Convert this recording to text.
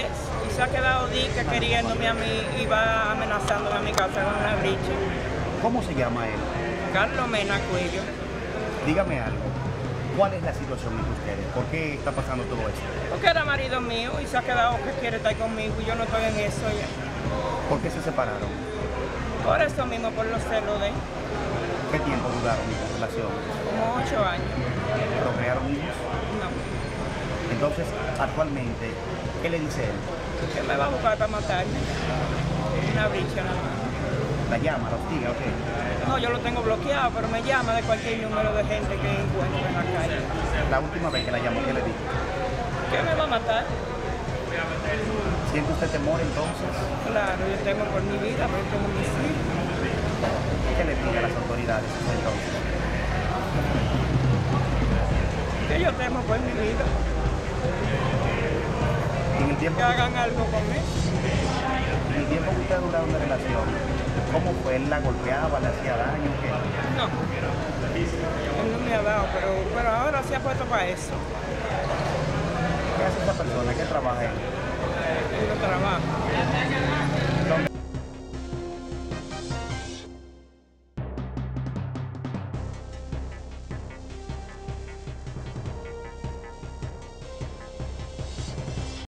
vez y se ha quedado dique queriéndome a mí y va amenazándome a mi casa con una bricha. ¿Cómo se llama él? Carlos Mena Cuello. Dígame algo. ¿Cuál es la situación entre ustedes? ¿Por qué está pasando todo esto? Porque era marido mío y se ha quedado que quiere estar conmigo y yo no estoy en eso ya. ¿Por qué se separaron? Por eso mismo, por los celos de él. ¿Qué tiempo duraron en relación? como ocho años. Entonces, actualmente, ¿qué le dice él? Que me va a buscar para matarme. Una bricha nada más. ¿La llama, la hostiga o qué? No, yo lo tengo bloqueado, pero me llama de cualquier número de gente que encuentre en la calle. La última vez que la llamó, ¿qué le dijo? ¿Qué me va a matar? ¿Siente usted temor entonces? Claro, yo temo por mi vida, porque tengo mis hijos. ¿Qué le pide a las autoridades entonces? Que yo temo por mi vida. En el tiempo, Que hagan algo conmigo. en el tiempo que usted ha durado una relación, ¿cómo fue? ¿Él la golpeaba, le hacía daño? ¿Qué? No. Él no me ha dado, pero, pero ahora se ha puesto para eso. ¿Qué hace esa persona? ¿Qué trabaja él? Él no trabaja.